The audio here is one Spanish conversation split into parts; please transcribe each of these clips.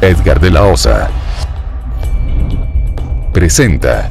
Edgar de la Osa. Presenta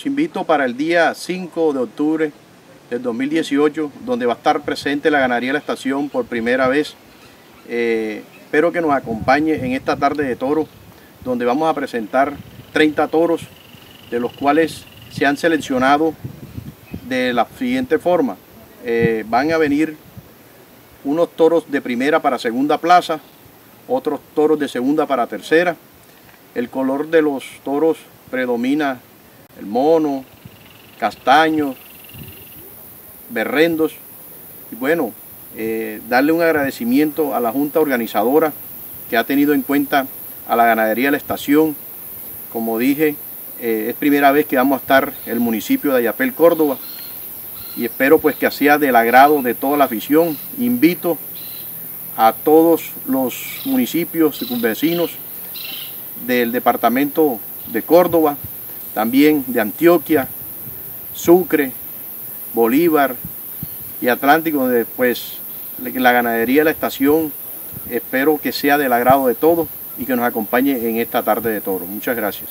Los invito para el día 5 de octubre del 2018, donde va a estar presente la ganadería de la estación por primera vez. Eh, espero que nos acompañe en esta tarde de toros, donde vamos a presentar 30 toros, de los cuales se han seleccionado de la siguiente forma. Eh, van a venir unos toros de primera para segunda plaza, otros toros de segunda para tercera. El color de los toros predomina el mono, castaños, berrendos. Y bueno, eh, darle un agradecimiento a la Junta Organizadora que ha tenido en cuenta a la ganadería de la estación. Como dije, eh, es primera vez que vamos a estar el municipio de Ayapel, Córdoba. Y espero pues que sea del agrado de toda la afición. Invito a todos los municipios circunvecinos del departamento de Córdoba, también de Antioquia, Sucre, Bolívar y Atlántico, donde pues la ganadería de la estación espero que sea del agrado de todos y que nos acompañe en esta tarde de toro. Muchas gracias.